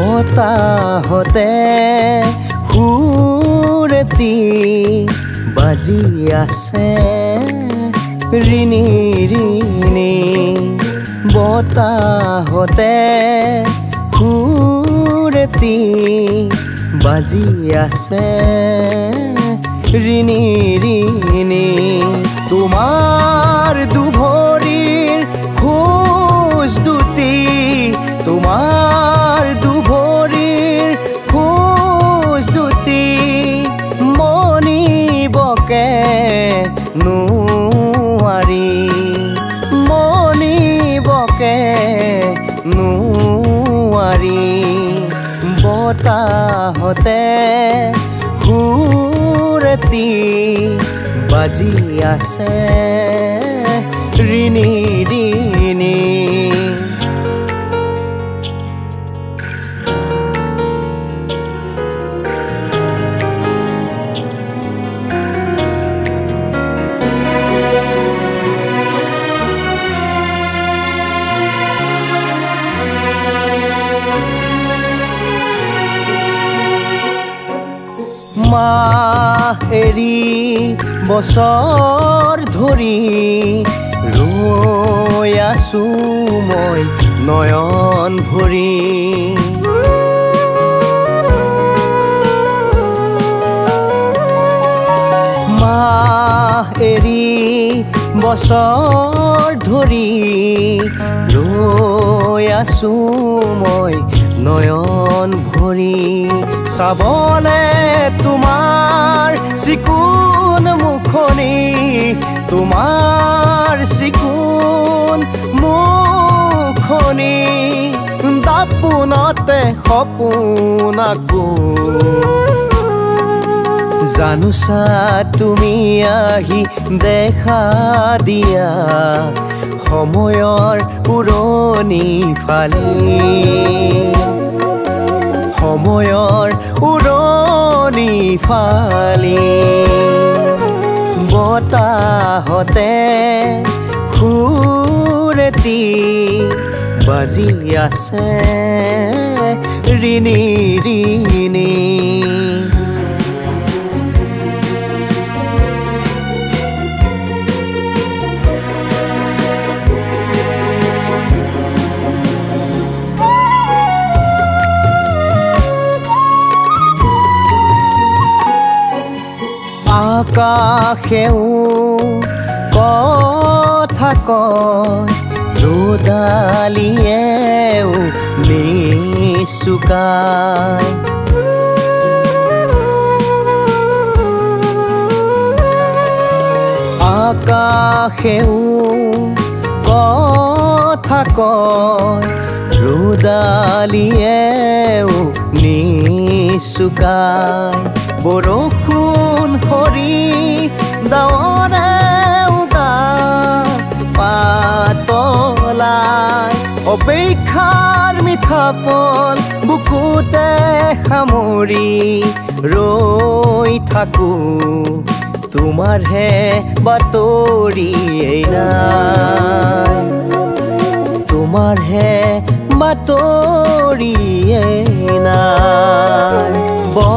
বতাহতে সুৰেতি বাজি আছে ৰিণি ৰিণি বতাহতে সুৰেতি বাজি আছে ৰিণি ৰিণি নোৱাৰি। মনিবকে নোৱাৰি। বতাহতে সুৰেতি বাজি আছে। ৰিণি মাহ এৰি বছৰ ধৰি ৰৈ আছো মই নয়ন ভৰি। মাহ এৰি বছৰ ধৰি ৰৈ আছো মই নয়ন ভৰি। চাবলে চিকুণ মুখনি তোমাৰ চিকুণ মুখনি। দাপোনতে সপোনাকো জানোচা তুমি আহি দেখা দিয়া সময়ৰ উৰণি ফালি। সময়ৰ ফালি। বতাহতে সুৰেতি বাজি আছে ৰিণি ৰিণি। আকাশেও কথা কয় ৰদালিয়েও নিচুকায় আকাশেও কথা কয় ৰদালিয়েও নিচুকায় বৰষুণ সৰি উগা পাতলাই। অপেক্ষাৰ মিঠা পল বুকুতে সামৰি ৰৈ থাকো। তোমাৰহে বাতৰি নাই। তোমাৰহে বাতৰি নাই।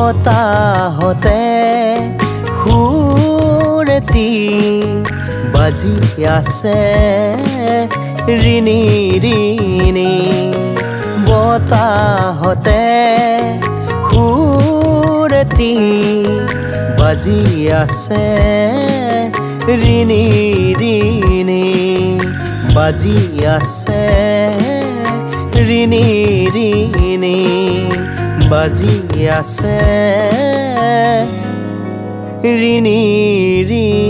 বতাহতে সুৰেতি বাজি আছে ৰিণি ৰিণি বতাহতে সুৰেতি বাজি আছে ৰিণি ৰিণি বাজি আছে ৰিণি ৰিণি বাজি আছে ৰিণি ৰিণি।